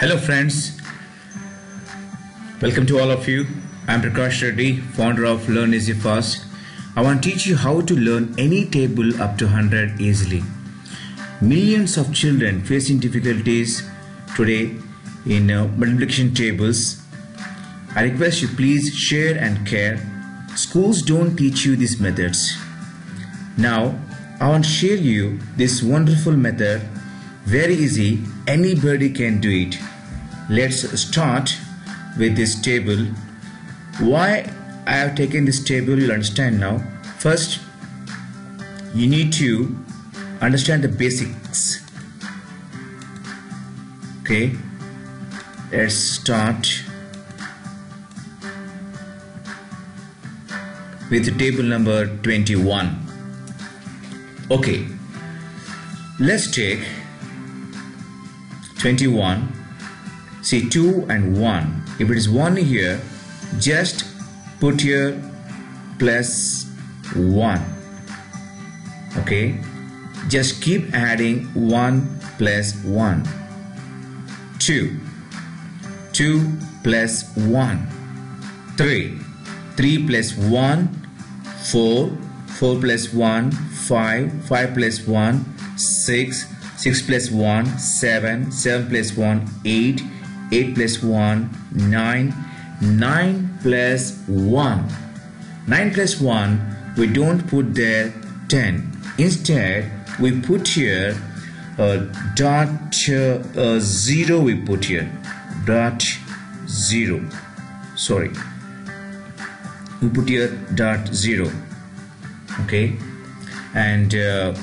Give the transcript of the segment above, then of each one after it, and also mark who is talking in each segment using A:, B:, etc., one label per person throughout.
A: Hello, friends. Welcome to all of you. I'm Prakash Reddy, founder of Learn Easy Fast. I want to teach you how to learn any table up to 100 easily. Millions of children facing difficulties today in uh, multiplication tables. I request you please share and care. Schools don't teach you these methods. Now, I want to share you this wonderful method. Very easy, anybody can do it. Let's start with this table. Why I have taken this table, you'll understand now. First, you need to understand the basics. Okay, let's start with table number 21 okay let's take 21 see 2 and 1 if it is 1 here just put here plus 1 okay? Just keep adding 1 plus 1 2 2 plus 1 3 3 plus 1 4 4 plus 1 5 5 plus 1 6 6 plus 1 7 7 plus 1 8 8 plus 1 9 9 plus 1 9 plus 1 we don't put there 10 instead we put here a dot uh, 0 we put here. Dot 0 sorry. We put here dot 0 okay? And uh,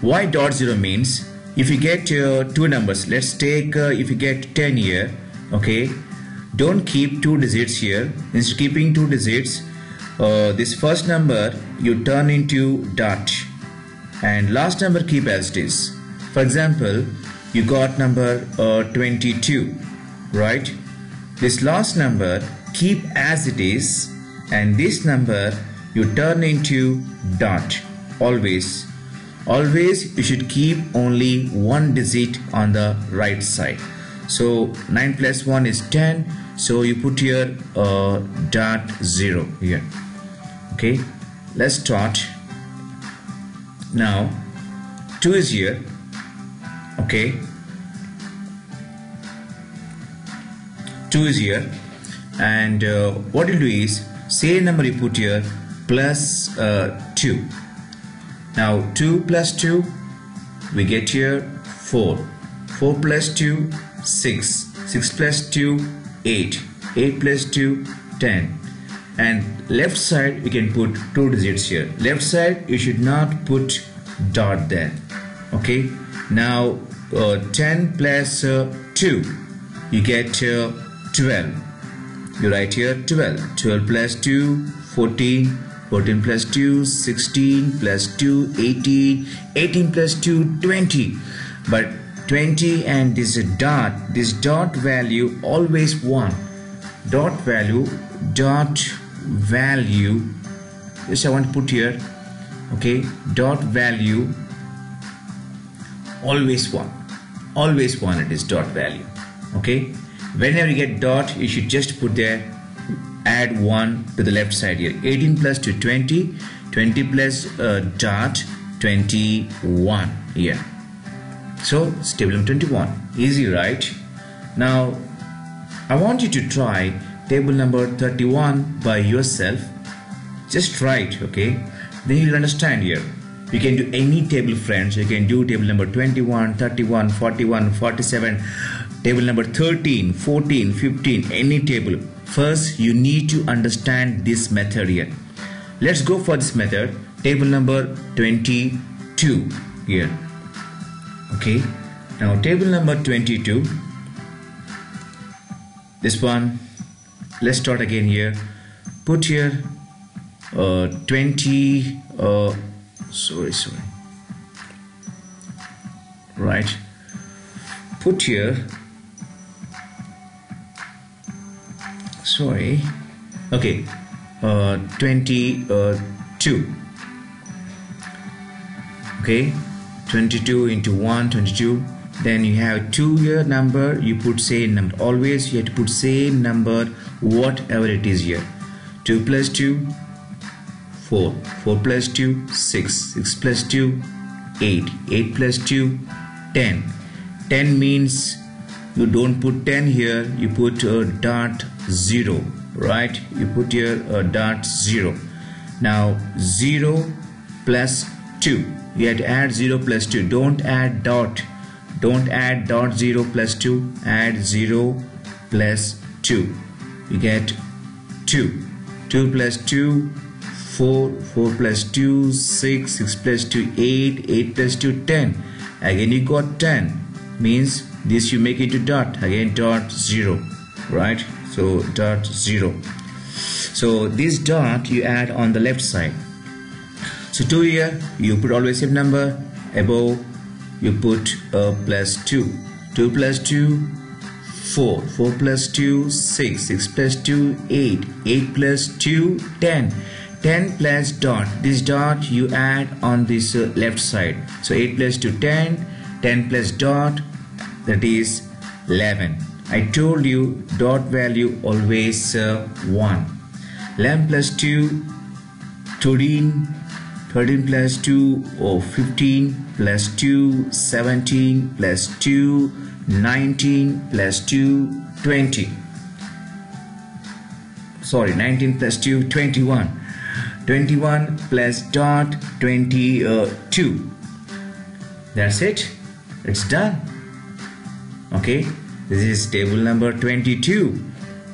A: why dot 0 means if you get uh, two numbers let's take uh, if you get 10 here okay? Don't keep two digits here. Instead of keeping two digits uh, this first number you turn into dot. And last number keep as it is. For example you got number uh, 22 right? This last number keep as it is and this number you turn into dot always always you should keep only one digit on the right side. So 9 plus 1 is 10 so you put here uh, dot 0 here. Okay? Let's start. Now 2 is here. Okay? 2 is here. And uh, what you do is same number you put here plus uh, 2 now 2 plus 2 we get here 4 4 plus 2 6 6 plus 2 8 8 plus 2 10 and left side you can put two digits here. Left side you should not put dot there. Okay? Now uh, 10 plus uh, 2 you get uh, 12 you write here 12 12 plus 2 14 14 plus 2 16 plus 2 18 18 plus 2 20 but 20 and this dot this dot value always 1 dot value dot value. This I want to put here. Okay dot value always 1 always 1 it is dot value. Okay whenever you get dot you should just put there add 1 to the left side here. 18 plus to 20 20 plus uh, dot 21 here. So table number 21 easy right? Now I want you to try table number 31 by yourself. Just try it okay? Then you'll understand here. You can do any table friends. You can do table number 21 31 41 47 table number 13 14 15 any table first you need to understand this method here. Let's go for this method. Table number 22 here. Okay. Now table number 22 this one let's start again here. Put here uh, 20 uh, sorry sorry. Right. Put here sorry. Okay. Uh, 22 okay. 22 into 1 22 then you have 2 here number. You put same number always you have to put same number whatever it is here. 2 plus 2 4 4 plus 2 6 6 plus 2 8 8 plus 2 10 10 means you don't put 10 here you put a dot 0 right? You put here a dot 0 now 0 plus 2 you have to add 0 plus 2 don't add dot. Don't add dot 0 plus 2 add 0 plus 2 you get 2 2 plus 2 4 4 plus 2 6 6 plus 2 8 8 plus 2 10 again you got 10 means this you make into dot again dot 0 right? So dot 0 so this dot you add on the left side. So 2 here you put always same number above you put a plus 2 2 plus 2 4 4 plus 2 6 6 plus 2 8 8 plus 2 10 10 plus dot. This dot you add on this uh, left side. So 8 plus 2 10 10 plus dot that is 11 I told you dot value always uh, 1 11 plus 2 13 13 plus 2 or 15 plus 2 17 plus 2 19 plus 2 20 sorry 19 plus 2 21 21 plus dot 22 that's it. It's done okay? This is table number 22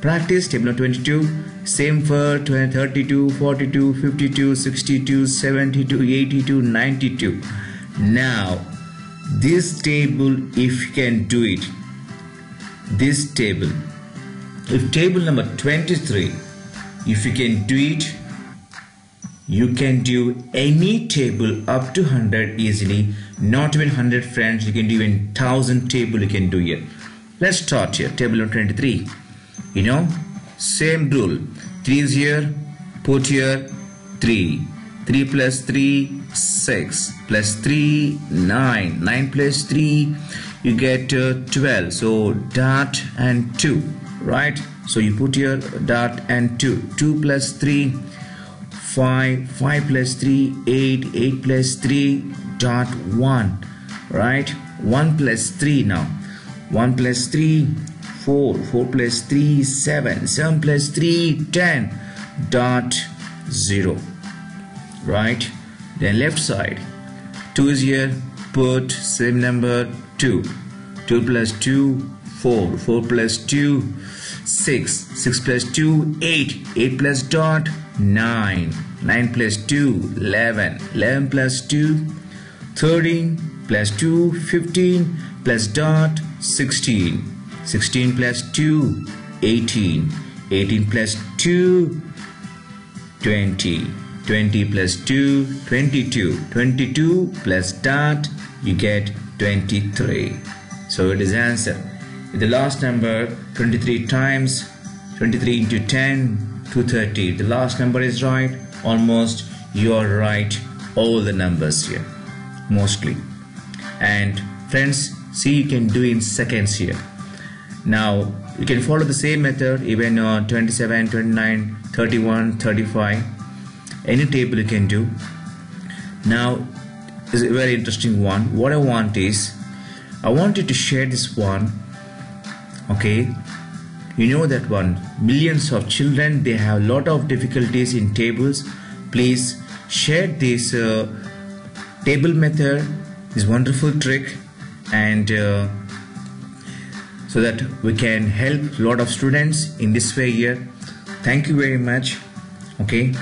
A: practice table number 22 same for 20, 32 42 52 62 72 82 92 now this table if you can do it this table. If table number 23 if you can do it you can do any table up to 100 easily. Not even 100 friends you can do even 1000 table you can do here. Let's start here. Table number 23 you know same rule. 3 is here put here 3 3 plus 3 6 plus 3 9 9 plus 3 you get uh, 12 so dot and 2 right? So you put here dot and 2 2 plus 3 5 5 plus 3 8 8 plus 3 dot 1 right? 1 plus 3 now. 1 plus 3 4 4 plus 3 7 7 plus 3 10 dot 0 right? Then left side 2 is here put same number 2 2 plus 2 4 4 plus 2 6 6 plus 2 8 8 plus dot 9 9 plus 2 11 11 plus 2 13 plus 2 15 plus dot 16 16 plus 2 18 18 plus 2 20 20 plus 2 22 22 plus dot you get 23 so it is answer. The last number 23 times 23 into 10 230 the last number is right. Almost you are right. All the numbers here mostly. And friends see you can do in seconds here. Now you can follow the same method even on 27 29 31 35 any table you can do. Now is a very interesting one. What I want is I want you to share this one okay you know that one. Millions of children they have a lot of difficulties in tables please share this uh, table method. This wonderful trick. And uh, so that we can help a lot of students in this way here. Thank you very much. Okay